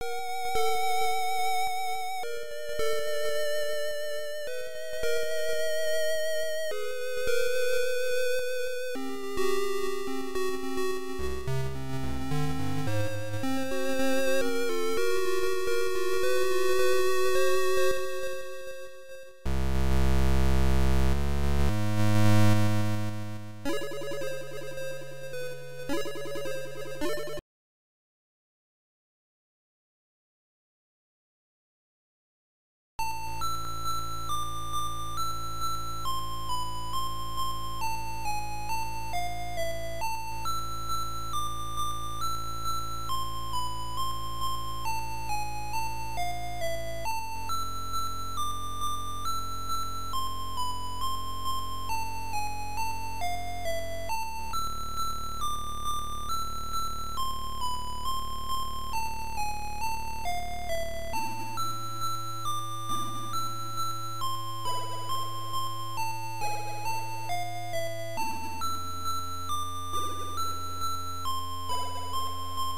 you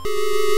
Música